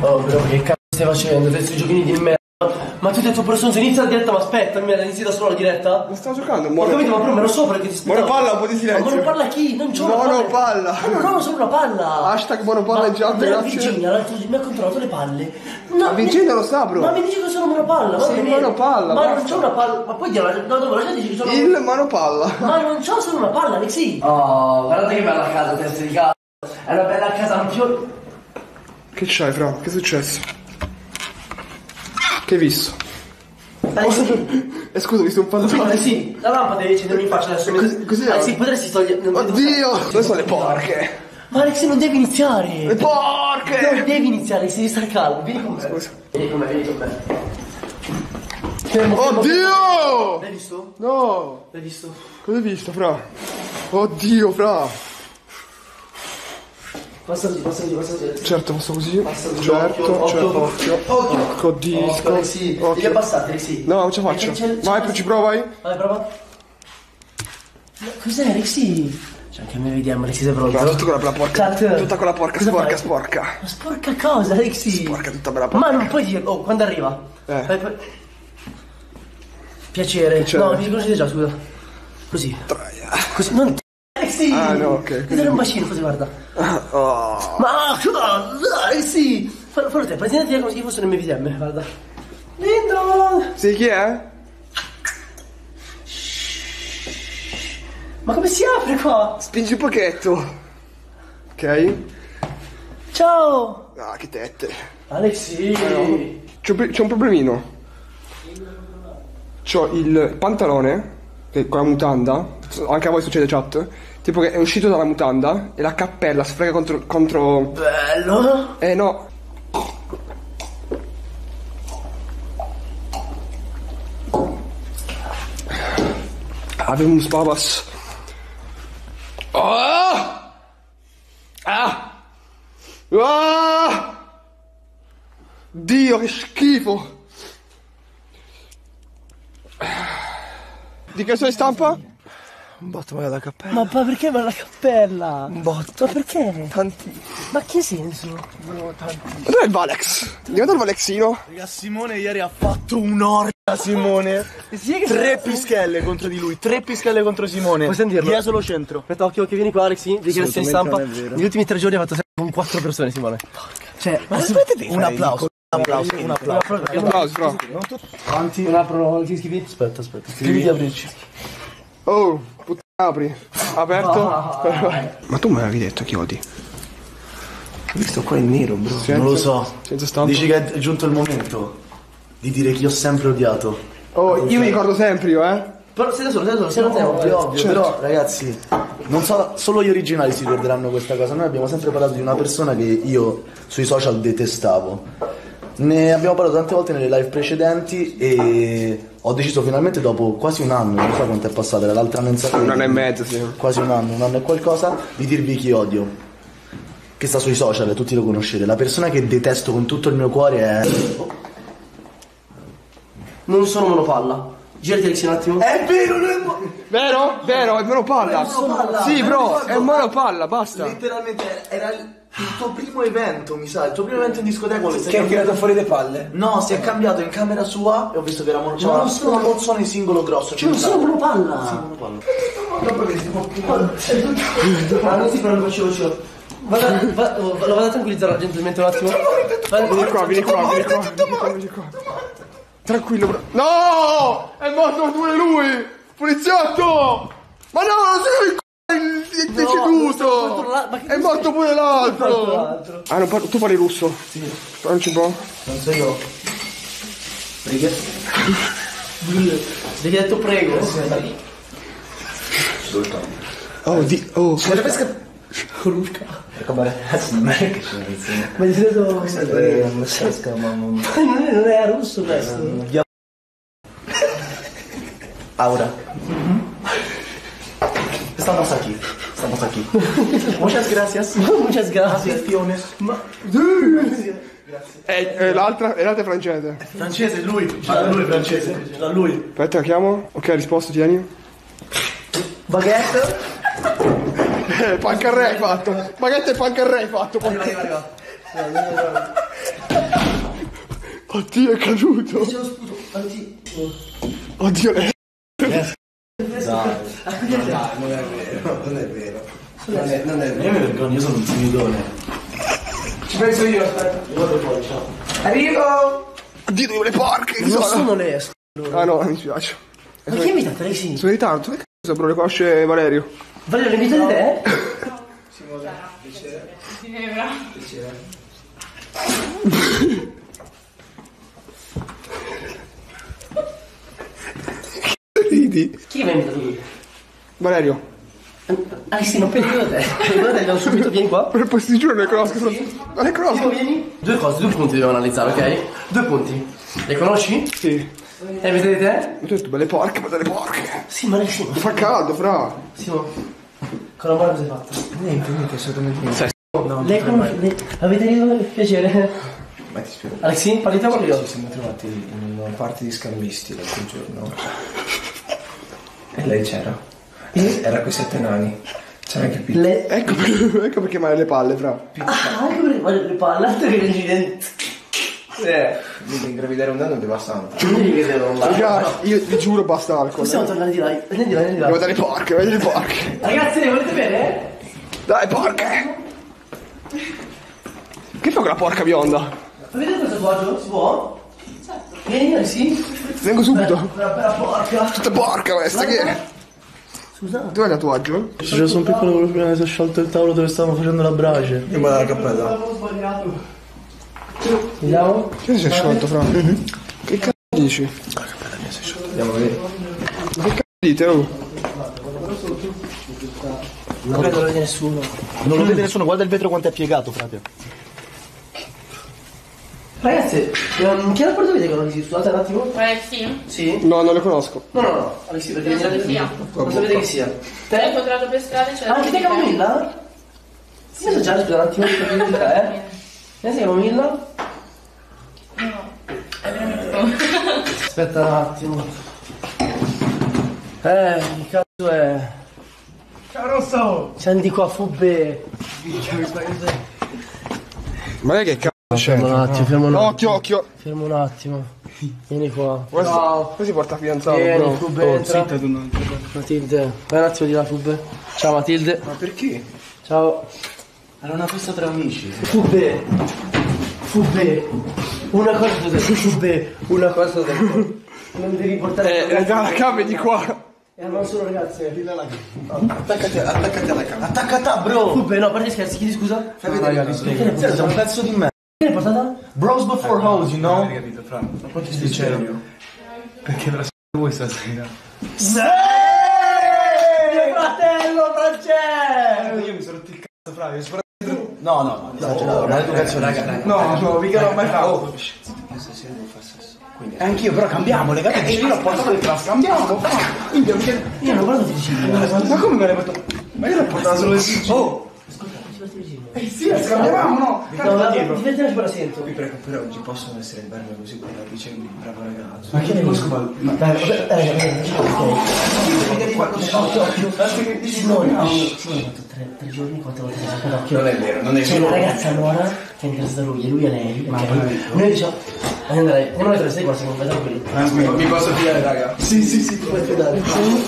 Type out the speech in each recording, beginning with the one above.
Oh, però che cazzo stai facendo? Questi giochini di merda. Ma tu hai detto pure sono inizia la diretta, ma aspetta, mi inizi da solo la diretta? Non sto giocando, Ho muore. capito, ma però me lo sopra che ti aspettavo. Monopalla, un po' di silenzio. Ma monopalla chi? Non c'ho una Monopalla. Ma non ho solo una palla. Hashtag monopalla ma grazie. Virginia l'altro mi ha controllato le palle. No, Ma Virginia lo sa, bro. Ma mi dici che sono monopalla? Sei ma monopalla, Ma non c'ho una palla. Ma poi gliela- no, dopo la gente dice che sono Il monopalla. Ma non c'ho solo una palla, Alexi. Oh, guardate che bella casa, testa di cazzo. È una bella casa, non più. Che c'hai, fra? Che è successo? Che hai visto? Alexi, Eh, scusa, ho visto un fantasma. Alexi, la lampada devi accendermi in faccia adesso. Cos- cos'è? Alexi, potresti togliere. Oddio! Dove sono le porche? Ma Alexi, non devi iniziare. Le porche! Non devi iniziare, Alexi, devi stare calmo. Vieni con me. Scusa. Vieni con me, vieni con me. Fermo, fermo, Oddio! L'hai visto? No! L'hai visto? Cosa hai visto, fra? Oddio, fra! Passa così, passa così, passa così. Certo, posso così? Passa così, Certo, occhio, certo, occhio. occhio. Occhio. Occhio, disco. Occhio. Devi Occhio. abbassare, Alexi. No, non ce la faccio. C'è- c'è- Vai, c'è- ci prova, vai. Vai, prova. Ma Cos'è, Alexi? C'è anche me vediamo, Alexi, sei pronto? Tutta quella bella porca. Chat. Tutta quella porca, Cosa sporca, fai? sporca. Ma sporca cosa, Alexi? Sporca, tutta bella porca. Ma non puoi dire... Oh, quando arriva? Eh. Vai, poi- Piacere. Piacere. No, mi conoscete già, scusa. Così. Così, non... Alexi! Ah, no, ok, così. dare un bacino, così, guarda. Oh. Ma... Alexi! Fallo, fallo te, presentati come se fosse nel mio VDM, guarda. Lindo! Sì, chi è? Ma come si apre qua? Spingi un pochetto. Ok. Ciao! Ah, che tette. Alexi! C'è un, c'è un problemino. C'ho il pantalone, che con la mutanda, anche a voi succede chat, tipo che è uscito dalla mutanda e la cappella sfrega contro... contro... Bello! Eh no. Avemus babas. Ah! Ah! Ah! Dio, che schifo! Di che sono stampa? Un botto magari la cappella. Ma, ma perché va la cappella? Un botto. Ma perché? Tanti. Ma che senso? Ma dov'è il Valex? Andiamo dal Valexino? Raga, Simone ieri ha fatto un'orgia, Simone. Tre pischelle contro di lui, tre pischelle contro Simone. Puoi sentirlo? Via solo centro. Aspetta, occhio, occhio, vieni qua, Alexi. Dichiarazione di stampa. Negli ultimi tre giorni ha fatto sempre con quattro persone, Simone. Cioè, ma Un applauso. Un applauso, un applauso. Applausi, bro. Avanti. un apro chi scrivi? Aspetta, aspetta. Scrivi di aprirci. Oh, puttana, apri. Aperto. Ma tu me l'avevi detto che odi? Visto qua in nero, bro. Senza- non lo so. Dici che è giunto il momento di dire che io ho sempre odiato. Oh, io mi ricordo sempre io, eh. Però da solo, solo, sei da te. Ovvio, ovvio, Certo. però ragazzi, non so, solo gli originali si ricorderanno questa cosa. Noi abbiamo sempre parlato di una persona che io sui social detestavo. Ne abbiamo parlato tante volte nelle live precedenti e ho deciso finalmente dopo quasi un anno, non so quanto è passato, era l'altra mensa Un anno e mezzo, sì. quasi un anno, un anno e qualcosa, di dirvi chi odio. Che sta sui social, tutti lo conoscete. La persona che detesto con tutto il mio cuore è. Non sono monopalla. Girati un attimo. È vero, non è mo- Vero? Vero, è monopalla. monopalla. Sì, bro, è monopalla, basta. Letteralmente era il, tuo primo evento, mi sa, il tuo primo evento in discoteca quello Che tirato fuori le palle? No, si è cambiato in camera sua e ho visto che era mon- c'era non una, mozzone singolo grosso. Cioè, non sono monopalla. Ma non si prende il bacino, Vada, va, oh, lo vado a tranquillizzare gentilmente un attimo. Vai, Vieni qua, vieni qua, vieni qua, vieni qua, vieni qua. Tranquillo, bro. No! È morto pure lui! Poliziotto! Ma no, non sei il c***o, è non deceduto! ma che È morto pure l'altro! Ah, non parlo, tu parli russo? Sì. Parlaci un po'. Non so io. Perché? Devi detto prego. Oh, di... Oh, Come non è che c'è Ma gli detto. Non pesca, ma non. Non è russo questo. Ahora. Estamos aquí. Estamos aquí. Muchas gracias. Muchas gracias. Atenciones. è, è l'altra, è l'altra è francese. Francese, lui. Ah, lui è francese. Da lui. Aspetta, la chiamo. Ok, risposto, tieni. Baguette. Eh, pancarré hai fatto. Baguette e pancarré hai fatto. Arriva, arriva, arriva. Oddio, è caduto. C'è lo sputo. Oddio, è... Non è vero, non è vero. Non è, non è vero. Io mi vergogno, io sono un timidone. ci penso io, aspetta. Io vado fuori, ciao. Arrivo! Dove le porche che Non sono? sono le Ah no, mi spiace. Ma chi ha invitato lei sì? Sono in ritardo. Che cazzo, bro, le conosce Valerio? Voglio l'invito di te? Ridi. Chi mi ha invitato lui? Valerio. Ah sì, non penso a te. Guarda, subito, vieni qua. Per poi ti giuro, le conosco. sono- Ma le conosco? vieni. Due cose, due punti dobbiamo analizzare, ok? Due punti. Le conosci? Sì. E vedete te? Ma hai detto belle porche, ma delle porche. Sì, ma lei sì. Fa caldo, fra. Simo, con la mano cosa hai fatto? Niente, niente, assolutamente niente. lei conosce? lei- Avete detto piacere? Ma ti spiego. Alexi, parliamo io. Ci siamo trovati in una parte di scambisti l'altro giorno. E lei c'era. Era con i sette nani. C'era anche Pete. Le... Ecco, ecco perché male le palle, fra. Ah, ecco perché voglio le palle, altro che l'incidente. Eh, Devi ingravidare un devastante. mi vedevo là. Raga, io vi giuro basta alcol. Possiamo tornare di là, andiamo di là, andiamo di là. Devo dare porche, voglio le porche. Ragazzi, le volete bene? Dai, porche. Che fa quella porca bionda? Vedete questo tatuaggio? Si può? Certo. Vieni, Alexi. Vengo subito. Quella bella porca. Tutta porca questa, che è? Scusa. Dov'è il tatuaggio? C'era solo un piccolo problema, si è sciolto il tavolo dove stavamo facendo la brace. Io me la cappella. Vediamo. Che si è sciolto, fra? Che cazzo dici? Andiamo a vedere. Ma che cazzo dite, oh? Non vedo l'ora di nessuno. Non lo vede nessuno, guarda il vetro quanto è piegato, frate. Ragazzi, ehm, che rapporto avete con Alexi? Scusate un attimo. Eh sì, Sì? No, non le conosco. No, no, no. Alexi, perché Non so vieni chi sia. Non sapete chi sia. ho Te? incontrato per strada c'era Anche te Camomilla? Sì, mi già scusa un attimo di capire eh? Che sei Camomilla? Aspetta un attimo. Eh, che cazzo è? Ciao Rosso! Senti qua, fubbe. Ma che cazzo c'è? Fermo un attimo, fermo un attimo. Occhio, occhio. Fermo un attimo. Vieni qua. Questo, questo si porta fidanzato, Vieni, bro. Fubbe, entra. Matilde, vai un attimo di là, Fubbe. Ciao Matilde. Ma perché? Ciao. Era una festa tra amici. Fubbe. Fubbe. Una cosa ho detto, Fubbe. Una cosa ho detto. Non devi portare... Eh, raga, la cambia di qua. Eh, non sono ragazze. Attaccati, attaccati alla camera. Attaccata, bro! Fubbe, no, a parte scherzi, chiedi scusa. Fai vedere. Sei un pezzo di me. Che l'hai portata? Bros before hoes, you know? capito, Fra? Ma quanto ti dicevo? Perché me la s*** voi stasera? Sì! Mio fratello Francesco! Io mi sono rotto il cazzo, Fra, io sono No, no, no, esagerato, ma l'educazione raga, raga. No, no, mica l'ho mai fatto. Stasera devo fare sesso. Quindi, Anch'io, però cambiamo, le gambe. Io l'ho portato il classe, cambiamo, Fra. Io non guardo vicino. Ma come me l'hai portato? Ma io l'ho portato solo il Oh! Eh sì, scambiamo, no? No, ma divertiamoci per la sento. vi prego, per oggi possono essere in barba così con la vicenda bravo ragazzo. Ma che ne conosco ma... Dai, vabbè, dai, dai, tre, giorni, quante volte sei stato occhio? Non è vero, non è C'è una ragazza Nora che è in casa da lui e lui è lei. ok? Noi diciamo, dai, andiamo alle tre, stai qua, siamo vai tranquilli. Mi posso fidare, raga? Sì, sì, sì, ti puoi fidare.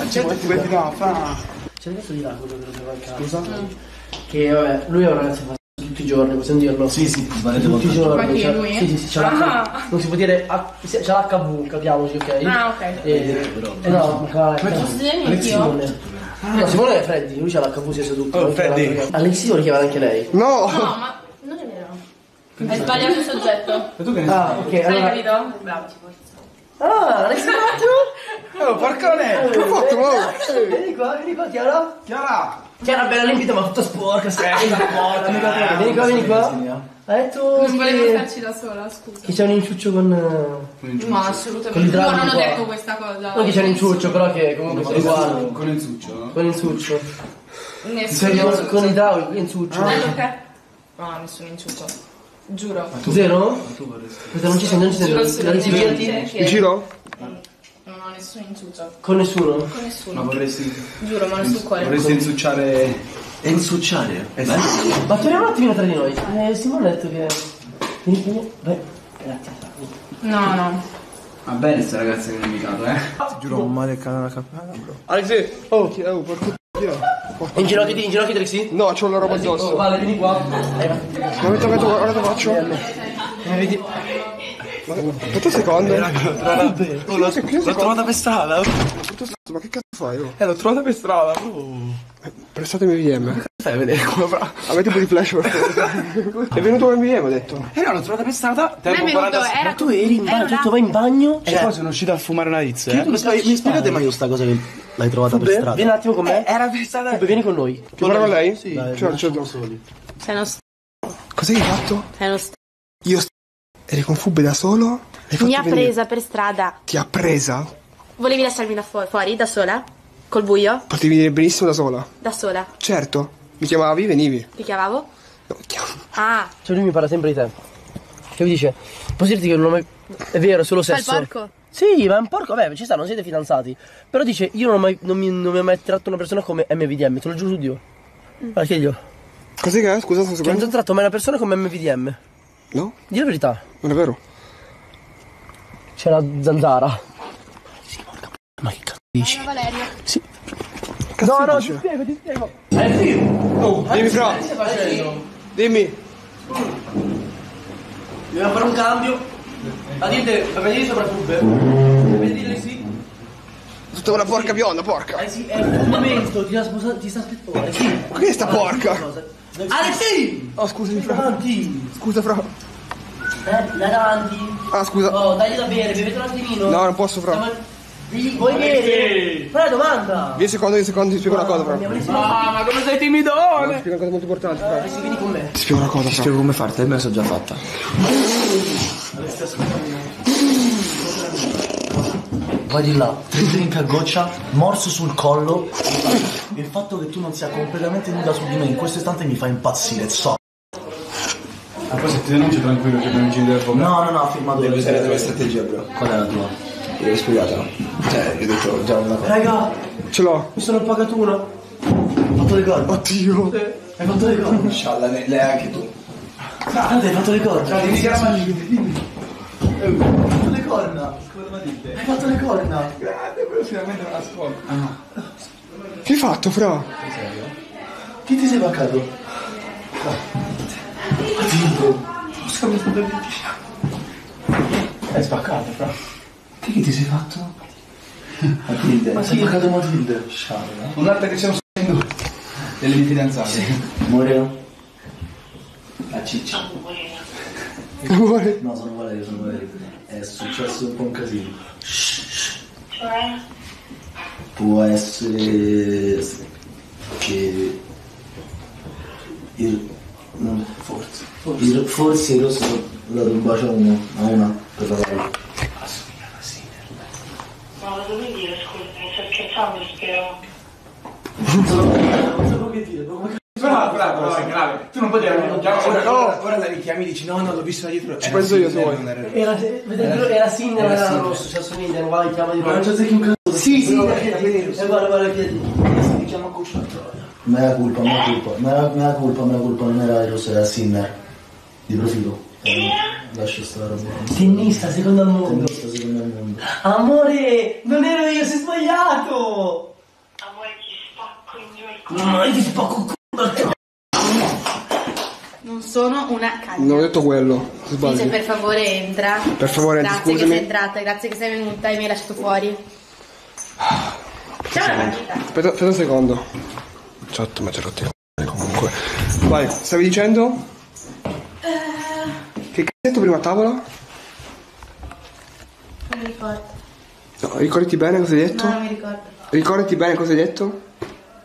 Certo, ti metti no, Fra. C'è il ragazzo di là, quello che lo trova in casa. Scusa? Che vabbè, lui è un ragazzo fa tutti i giorni, possiamo dirlo? Sì, sì, sbagliate Tutti i. Ma giorni. chi, cioè- lui? Sì, sì, sì, c'è l'H. Ah. Non si può dire, c'è l'HV, capiamoci, ok? Ah, ok. E, eh no, ma qua Posso dire anch'io? Simone. No, Simone è Freddy, lui c'ha l'HV sia seduto. Oh, Freddy. Alexi vuole chiamare anche lei. No! No, ma non è vero. Hai sbagliato il soggetto. Ma tu che ne Ah, ok, Hai allora. capito? Bravo, ci puoi. Ah, Alexi Oh, porcone! Che ho fatto, wow? Vieni qua, vieni qua, Chiara. Chiara! Chiara bella limpida ma tutta sporca, scherza, porca, mica bene. Vieni qua, vieni qua. Ha detto Non volevo starci da sola, scusa. che c'è un inciuccio con... eh, No, Con assolutamente. No, non ho detto questa cosa. Non che c'è un inciuccio, però che comunque sono uguali. Con il succio, no? Con l'inciuccio. Nessuno. Con, con l'idraulico, l'inciuccio. Detto che... No, nessun inciuccio. Giuro. Zero? Aspetta, non ci sei, non ci sei. Giuro assolutamente giro? non ho nessun inciuccio. Con nessuno. Con Ma nessuno. vorresti... Giuro, ma nel suo cuore. Vorresti insucciare... E insucciare. Ma torniamo un attimino tra di noi. Eh, Simone ha detto che... Vieni, vieni. Vai. Grazie. No, no. Va bene sta ragazza che mi ha invitato, eh. Giuro, male cana la cappella, bro. Alexi! Oh, chi, oh, porco Inginocchiati, inginocchiati, Alexi. No, c'ho la roba Oh, addosso. vale, vieni qua. Eh, tocca tu, ora te faccio. Vedi? Aspetta un secondo. Oh, l'ho, l'ho trovata per strada. Ma che cazzo fai? Oh? Eh, l'ho trovata per strada. Prestatemi VM. Stai a vedere come fa. Avete un po' di flash per favore. È venuto un VM, ho detto. Eh no, l'ho trovata per strada. Non è Tempo venuto, 40 era... Tu eri in bagno, tu vai in bagno. E poi sono uscito a fumare una tizia, eh. Mi, spie- mi spiegate meglio sta cosa che l'hai trovata per strada? Vieni un attimo con me. Era per strada. Fubbe, vieni con noi. Ti parla con lei? Sì, Certo, lasciamo certo. soli. Sei uno st... Cos'è che hai fatto? Sei uno st... Io st- eri con Fubbe da solo? Mi ha venire- presa per strada. Ti ha presa? Volevi lasciarmi da fu- fuori, da sola? Col buio? Potevi venire benissimo da sola. Da sola. Certo. Mi chiamavi, venivi. Ti chiamavo? No, mi chiamo. Ah, Cioè lui mi parla sempre di te. Che mi dice? Posso dirti che non ho mai... È vero, è solo fai il sesso. porco? Sì, ma è un porco, vabbè, ci sta, non siete fidanzati. Però dice, io non, ho mai, non, mi, non mi ha mai tratto una persona come MVDM, te lo giuro su Dio. Guarda, chiedio. Cos'è che è? Scusa, sto Che non ti seguendo. ha tratto mai una persona come MVDM. No? Dì la verità. Non è vero. C'è la zanzara. Ma che cazzo dici? Valerio. Sì. Cazzo No, no, dice? ti spiego, ti spiego. Oh, dimmi fra. Dimmi. Dobbiamo fare un cambio. Ma dite, va venire sopra Fubbe? Vedi dire sì? Tutta una porca bionda, porca. Eh sì, è un momento, ti sta, sposa- ti sta aspettando. Eh sì. Ma che è sta porca? Alexi! Oh, scusami, fra. Davanti! Scusa, fra. Eh, davanti! Ah, scusa. Oh, dagli da bere, bevete un attimino. No, non posso, fra. Digli, Vuoi bere? Fai la domanda! Vieni un secondo, vieni un secondo, ti spiego una cosa, fra. Ti. Ah, ma come sei timidone? spiego una cosa molto importante, fra. Alexi, vieni con me. Ti spiego una cosa, fra. come farti, me la so già fatta. Vai di là, tre drink a goccia, morso sul collo. Il fatto che tu non sia completamente nuda su di me in questo istante mi fa impazzire, so. Ma poi se ti denuncio tranquillo che non ci devo No, no, no, ha firmato Devi usare la tua strategia, bro. Qual è la tua? L'hai spiegata? Cioè, io ho detto già una cosa. Raga, Ce l'ho. mi sono pagato uno. Hai fatto le corna? Oddio. Hai fatto le corna? Scialla, lei anche tu. Guarda, hai fatto le corna? Dimmi che era Hai fatto le corna? Hai fatto le corna? Grande, però finalmente non ascolta. Che hai fatto, fra? Chi ti sei vaccato? È spaccato, fra. Che chi ti sei fatto? Matilde. Ma sei vaccato Matilde? Scialla. Un'altra che c'è un s***o delle mie fidanzate. Moreno? La ciccia. Amore. No, sono Valerio, sono Valerio. È successo un po' un casino. Può essere che il non, forse il, forse il rosso un bacio a uno a una per la Valerio. Ma lo devi dire, scusami, sto scherzando, spero. Non so che dire, come Bravo, bravo, grave. Tu non potevi ora, ora, ora la richiami e dici no, no, l'ho visto da dietro. Ci penso io, se vuoi. Era, vedete, era Sinner, non era rosso, cioè assomiglia, non va la chiama di Ma non c'è secchi un cazzo. Sì, sì. E guarda, guarda, chiedi. Si chiama Cucciato. Mea colpa, mea colpa, mea, mea colpa, mea colpa, non era il rosso, era Sinner. Di profilo. Eh, lascia stare. Tennista, secondo al mondo. Tennista secondo il mondo. Amore, non ero io, sei sbagliato. Amore, ti spacco in due il culo. Ma ti spacco il culo. Sono una cagna. Non ho detto quello. Dice Sbaglio. per favore entra. Per favore, entra, Grazie che scusami. sei entrata, grazie che sei venuta e mi hai lasciato fuori. Ciao Margherita. Aspetta, aspetta un secondo. Ciotto, ma c'è rotti i c***i comunque. Vai, stavi dicendo? Che cazzo hai detto prima a tavola? Non mi ricordo. No, ricordati bene cosa hai detto? No, non mi ricordo. Ricordati bene cosa hai detto?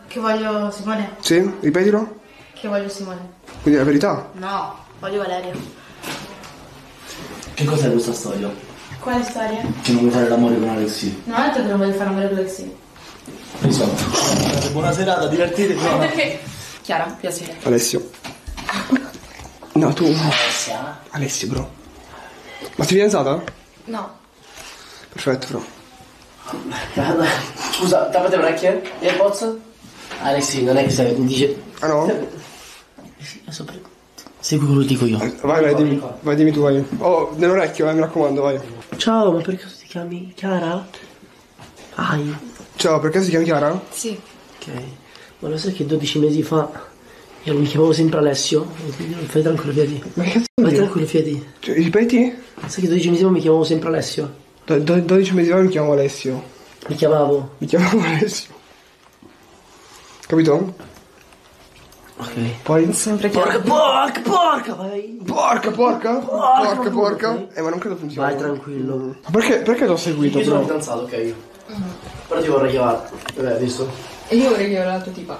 Che voglio Simone? Sì? Ripetilo? Che voglio Simone? Quindi la verità? No, voglio Valerio. Che cos'è questa storia? Quale storia? Che non vuoi fare l'amore con Alexi? Non ho detto che non voglio fare amore con Lexi. Risolto. Buona serata, divertitevi. Perché? Chiara, piacere. Alessio. No, tu. Alessio, bro. Ma sei fidanzata? No. Perfetto, bro. Scusa, tappate le orecchie. E poz? Alessi, non è che sei, mi dice... Ah no? Pre- Segui quello che dico io. Vai, vai, dimmi, vai, dimmi tu, vai. Oh, nell'orecchio, eh, mi raccomando, vai. Ciao, ma per caso ti chiami Chiara? Ai. Ciao, per caso si chiama Chiara? Sì. Ok. Ma lo sai che 12 mesi fa io mi chiamavo sempre Alessio? Fai tranquillo, Fiedi. Ma che cazzo Vai dire? tranquillo, Fiedi. Cioè, ripeti? Sai che 12 mesi fa mi chiamavo sempre Alessio? Do- do- 12 mesi fa mi chiamo Alessio. Mi chiamavo. Mi chiamavo Alessio. Capito? Ok. Poi? Sempre. Porca, porca, porca, vai. Porca, porca! Porca, porca! Eh, ma non credo funzioni. Vai tranquillo. Ma perché, perché l'ho seguito, Io sono bro? fidanzato, ok. Però ti vorrei chiamare. Vabbè, visto? E io vorrei chiedere la tua tipa.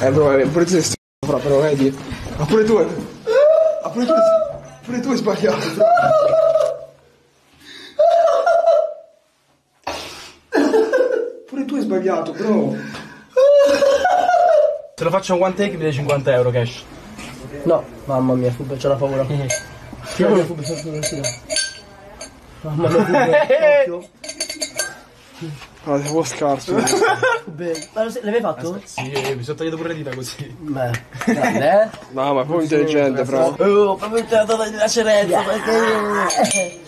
Eh, bro, eh, pure tu sei st***o, però, però, vedi? Ma pure tu... Ma pure tu... Pure tu hai sbagliato, bro. Pure tu hai sbagliato, bro. Se lo faccio un one take mi dai 50 euro cash. No, mamma mia, Fubbe, c'ho la paura. Mamma mia, Fubbe, sono. Mamma mia, occhio. Ah, sei un po' scarso. Fubbe, ma lo sai- l'hai mai fatto? Sì, mi sono tagliato pure le dita così. Beh, grande, eh? No, ma è proprio intelligente, però. Oh, proprio te la do la cerezza, perché...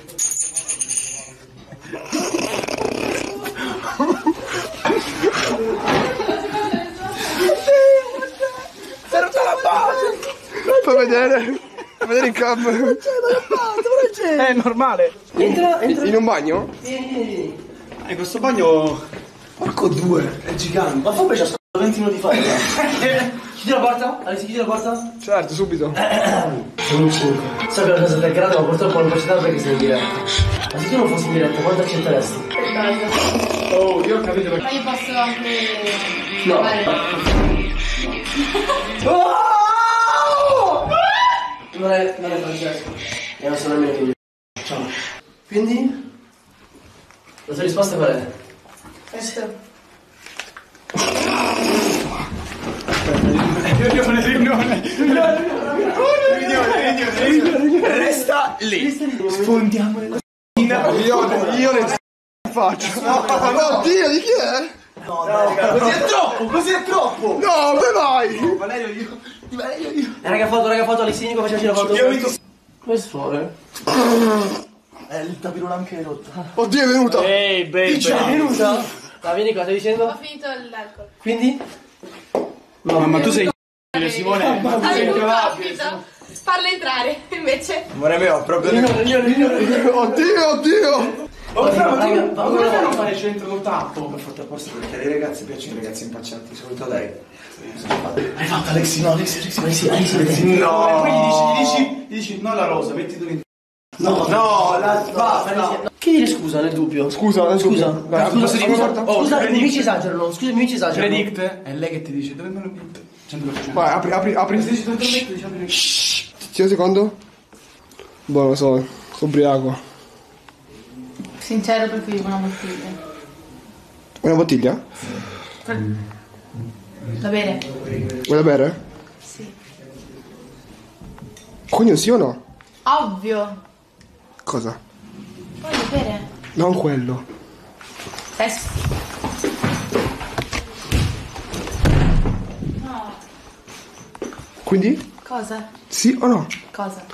Fai vedere. Fai vedere in cam. È normale. Entra, entra. In un bagno? Eh, questo bagno... Porco due, è gigante. Ma Fubbe c'ha sc***o 20 minuti fa. Chiudi la porta? Alessi, chiudi la porta? Certo, subito. Sono un 5. So che la cosa è grande, ma purtroppo non posso dare perché sei in diretta. Ma se tu non fossi in diretta, quanto accetteresti? Oh, io ho capito perché... Ma io posso anche... No. Non è, non è Francesco. E sono nemmeno tu. Ciao. Quindi? La tua risposta qual è? Questo. Resta lì. Sfondiamo nella... Io, io ne faccio. Oddio, di chi è? Così è troppo, così è troppo. No, dove vai? Valerio, io... Valerio, io... Eh, raga foto, raga foto, Alessi Nico facciamoci la foto. Io ho vinto... Come suore? Eh, il tapirone anche è rotta. Oddio, è venuta. Ehi, baby. È venuta? Ma vieni qua, stai dicendo? Ho finito l'alcol. Quindi? No, ma tu sei... Simone, Aiuto, capito? Farla entrare, invece. Amore mio, proprio... Oddio, oddio. Oh, Raga, ma raga, tu... Ma come fai a non fare centro col tappo? Ho fatto apposta perché alle ragazze piacciono i ragazzi impaccianti, soprattutto a lei. Hai fatto Alexi? No, Alexi, Alexi, Alexi, Alexi, Alexi. No! E poi gli dici, gli dici, gli dici, no la rosa, metti tu in... No, No, la... Basta, no. Che dire scusa nel dubbio? Scusa, eh, Scusa. Cosa scusa, dico? guarda. Oh, Scusa, i miei ci esagerano, scusa, i miei ci esagerano. Predict è lei che ti dice dove me l'ho vinto? 100%. Vai, apri, apri, apri. Lo metto, diciamo che... Sì, un secondo. Boh, non lo so, ubriaco. Sincero, preferivo una bottiglia. Una bottiglia? Da bere? Vuoi da bere? Sì. Cogno sì o no? Ovvio. Cosa? Voglio bere. Non quello. Sesso. No. Quindi? Cosa? Sì o no? Cosa?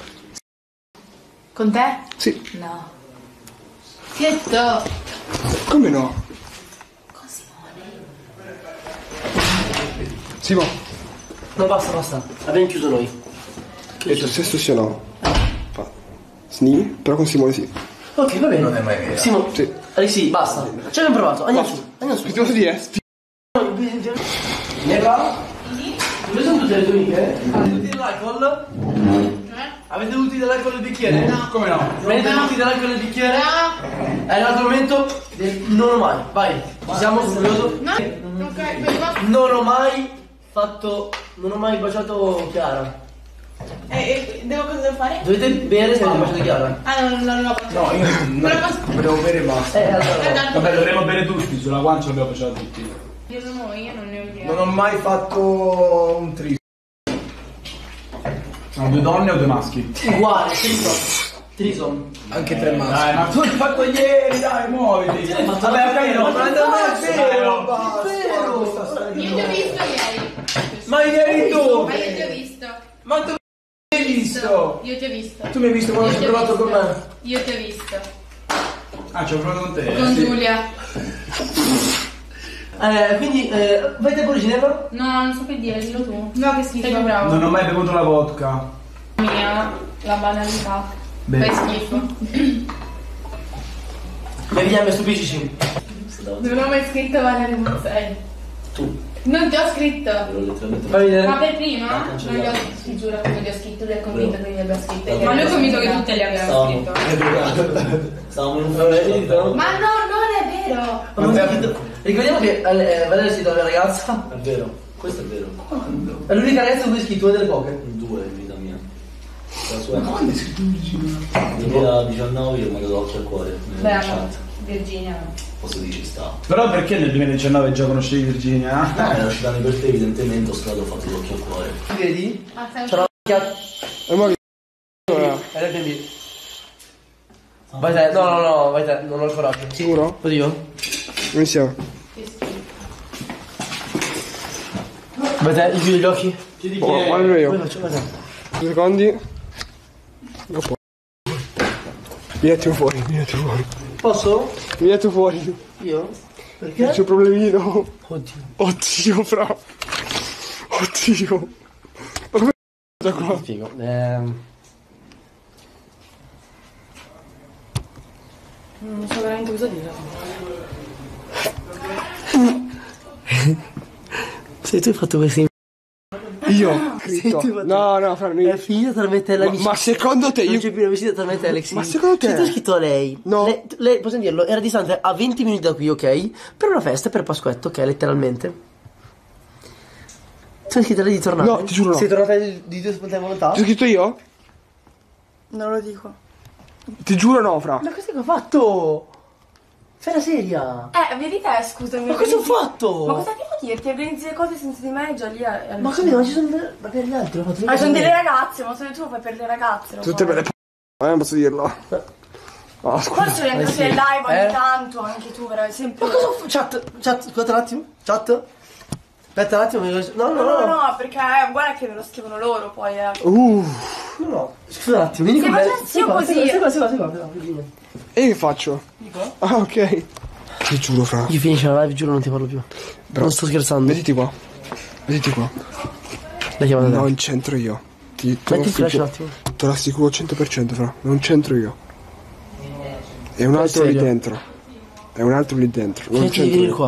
Con te? Sì. No. Tieto. Come no? Simo, No, basta, basta. Abbiamo chiuso noi. hai detto sesso sì o no? Fa. Sni, però con Simone sì. Ok, va bene. Non è mai vero. Simo, Sì. Alessi, basta. Ci abbiamo provato. Andiamo su. Andiamo su. Che ti posso dire? Neva? Dove sono tutte le tue amiche? Avete tutti dell'alcol? Avete tutti dell'alcol nel bicchiere? No. Come no? Avete tutti dell'alcol nel bicchiere? È il momento del non ho mai. Vai. Ci siamo? Sono curioso? No. Ok. Non ho mai fatto. Non ho mai baciato Chiara. E, e devo cosa devo fare? Dovete bere se avete baciato Chiara. Ah, no, no, non l'ho fatto. No, io Però posso... volevo bere e basta. Eh, allora. Vabbè, dovremmo bere tutti, sulla guancia abbiamo baciato tutti. Io non ho, io non ne ho idea. Non ho mai fatto un tris. Sono due donne o due maschi? Uguale, sempre. Trison. Anche tre maschi. Dai, ma tu l'hai fatto ieri, dai, muoviti. Vabbè, ok, no, ma non è vero. Io ti ho visto ieri. Ma ieri tu. Ma io ti ho visto. Ma tu mi hai visto? Io ti ho visto. Tu mi hai visto quando ho provato con me? Io ti ho visto. Ah, ci ho provato con te. Con Giulia. Eh, quindi, eh, vai te pure Ginevra? No, non so che dire, dillo tu. No, che schifo. Sei più bravo. Non ho mai bevuto la vodka. Mia, la banalità. Beh. Fai schifo. Vediamo, stupiscici. Non ho mai scritto Valerio Monzei. Tu. Non ti ho scritto. Fai vedere. Ma per prima? Non gli ho, ti giuro che non gli ho scritto, lui è convinto che gli abbia scritto. Ma lui è convinto che tutte le abbiamo scritto. Stavamo in un finito? Ma no, non è vero. Non capito. Ricordiamo che eh, Valeria si trova una ragazza. È vero, questo è vero. È l'unica ragazza con cui scritto una delle poche. Due in vita mia. La sua Nel 2019 io ho mandato occhio al cuore. Beh, chat. Virginia. Posso dire ci sta. Però perché nel 2019 già conoscevi Virginia? No, era uscita per te evidentemente, ho scritto ho fatto l'occhio al cuore. Vedi? Ah, macchia. E mo che È l'Airbnb. Vai te, no, no, no, vai te, non ho il coraggio. Sicuro? Vado io? Iniziamo. Vai te, chiudi gli occhi. Oh, guardo io. Poi faccio, vai te. Due secondi. Dopo. Mi metti fuori, mi metti fuori. Posso? Mi metti fuori. Io? Perché? C'è un problemino. Oddio. Oddio, fra. Oddio. Ma come da qua? Spiego. Ehm. Non so veramente cosa dire. Se tu hai fatto questi. Io? Scritto. tu No, no, fra. È Mi... finita tra me e te Ma, l'amicizia. ma secondo te Non io. c'è più l'amicizia tra me e te, Alex. Ma secondo te? Se tu hai scritto a lei. No. Lei, lei, possiamo dirlo, era distante a 20 minuti da qui, ok? Per una festa, per Pasquetto, ok, letteralmente. Tu hai scritto a lei di tornare? No, ti giuro no. Sei tornata di, tua spontanea volontà? Ti ho scritto io? Non lo dico. Ti giuro no, fra. Ma cosa che ho fatto? Fai la seria. Eh, vedi te, scusami. Ma cosa ho fatto? Ma cosa devo dirti? Organizzi le cose senza di me già lì è... Ma capito, ma ci sono. delle- Ma per gli altri ho fatto Ah, sono delle ragazze, ma se tu lo fai per le ragazze. Tutte belle p. Ma non posso dirlo. No, scusa. Forse anche fare live ogni Eh? tanto, anche tu, veramente sempre. Ma cosa ho fatto? Chat, chat, scusate un attimo. Chat. Aspetta un attimo. mi- No, no, No, no. no, no, perché eh, guarda che me lo scrivono loro poi, eh. Uh. No, no. Scusa un attimo, vieni Se con me. facessi io così- stai qua, Virginia. E che faccio? Ah, ok. Ti giuro, fra. Io finisce la live, giuro non ti parlo più. Non sto scherzando. Vediti qua. Vediti qua. La chiamata te. Non c'entro io. Ti, te, lo Metti il flash un assicuro, attimo. te lo assicuro 100% fra. Non c'entro io. È un altro lì serio? dentro. È un altro lì dentro. Non di c'entro venire io. qua.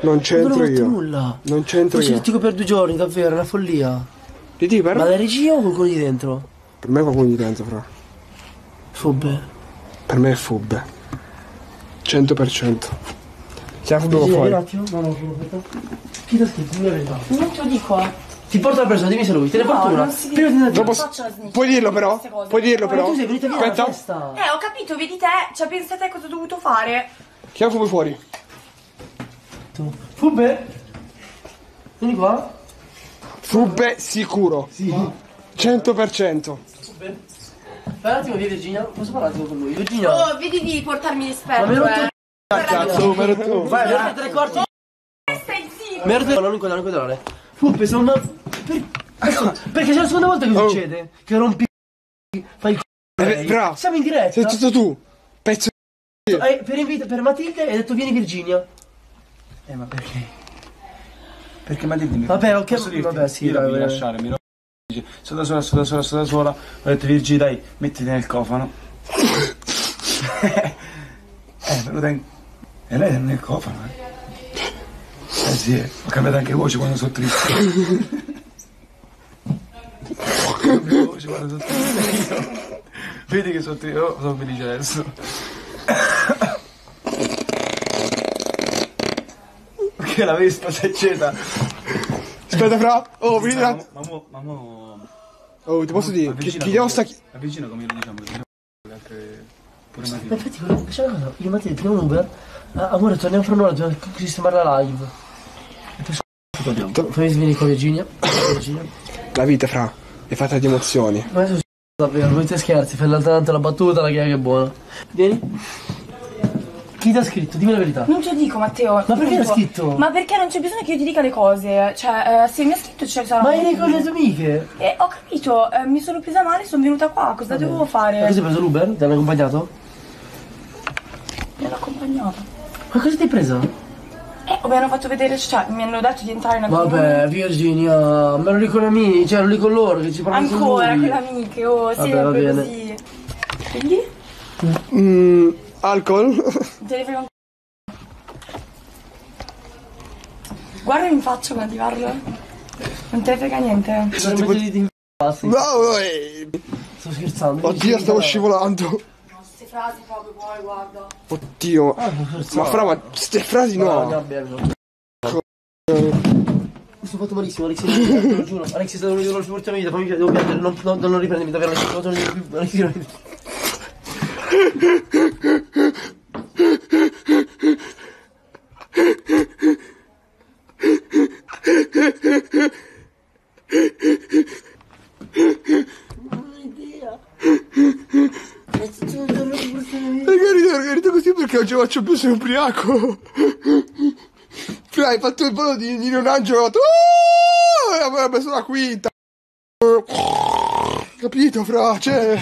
Non Non c'entro ho fatto io. nulla. Non c'entro Non ci io. per due giorni, davvero, è una follia. Vedi, Ma però? la regia o qualcuno di dentro? Per me è qualcuno di dentro, fra. Fubbe. Per me è fubbe. 100%. Chiama fubbe Regia, vieni un fuori. attimo. No, no, aspetta. Chi ti ha scritto? La verità. Non te lo dico, eh. Ti porto la persona, dimmi se lui. Te ne No, porto una. non si Prima di Dopo, puoi dirlo però? Puoi dirlo Ma però? tu sei venuta via Aspetta. Eh, ho capito, vedi te, cioè pensa te cosa ho dovuto fare. Chiama fubbe fuori. Tu. Fubbe? Vieni qua. Fubbe sicuro. 100%. Fai un attimo via Virginia. Posso parlare un attimo con lui? Virginia. Oh, vedi di portarmi Ma l'esperto, mi hai rotto eh. Cazzo, ma tu. Vai, mi hai rotto tre quarti. Stai zitto. Mi rotto non inquadrare, non inquadrare. Fubbe, sono una... Per... Perché c'è la seconda volta che Oh. succede. Che rompi... Fai il c***o. Eh, bravo. Siamo in diretta. Sei stato tu. Pezzo. Eh, per, invito, per Matilde hai detto vieni Virginia. Eh, ma perché? Perché ma ditemi. Vabbè, ok, posso dirti? vabbè, sì, Io la voglio lasciare, mi dice, Sono da sola, sono da sola, sono da sola. Ho detto Virgi, dai, mettiti nel cofano. eh, però dai. E lei è nel cofano, eh. Eh sì, eh. ho cambiato anche voce quando sono triste. Ho cambiato voce quando sono triste. Vedi che sono triste, oh, sono felice adesso. Perché la vespa si acceta. Aspetta, fra. Oh, vieni Ma là. mo, ma mo, ma mo... Oh, ti posso dire? Chi, chi devo sta. Avvicina come lo diciamo, che le altre... Pure Ma Matilde. infatti, c'è una cosa, io Matilde prendiamo un Uber. Ah, amore, torniamo fra un'ora, dobbiamo sistemare la live. E poi torniamo. Fammi venire con Virginia. La vita, fra. È fatta di emozioni. Ma adesso Davvero, questi scherzi, fai l'alternante la battuta, la chiara che è buona. Vieni. Chi ti ha scritto? Dimmi la verità. Non te lo dico, Matteo. Ma perché non l'ha può- scritto? Ma perché non c'è bisogno che io ti dica le cose? Cioè, eh, se mi ha scritto ci sarà. Ma con le tue amiche? Eh, ho capito, eh, mi sono presa male, sono venuta qua, cosa dovevo Ma fare? cosa hai preso l'Uber? Ti hanno accompagnato? Mi hanno accompagnato. Ma cosa ti hai preso? Eh, mi hanno fatto vedere, cioè, mi hanno detto di entrare in una Vabbè, Virginia, me lo lì con gli amici, cioè ero lì con loro che ci parlano Ancora con le amiche, oh, Vabbè, va bene. così. Quindi? Mm, alcol? Te ne frega un Guardami in faccia quando ti parlo. Non te ne frega niente. Sono tipo di di- basta. No, eh, Sto scherzando. oddio, stavo scivolando. Queste frasi proprio poi, guarda. Oddio. Ma fra, ma queste frasi No, no. no, bene, no. Mi sono fatto malissimo, Alexi, te lo giuro. Alexi, è stato uno dei dolori più forti della mia vita, fammi devo piangere, non, non, non riprendermi davvero, Alexi, non sono più, non- Perché rido, rido così perché non ce la faccio più, sono ubriaco. Fra, hai fatto il volo di Nino Angelo, ho. "Oh!" E preso la quinta. Capito, fra, cioè...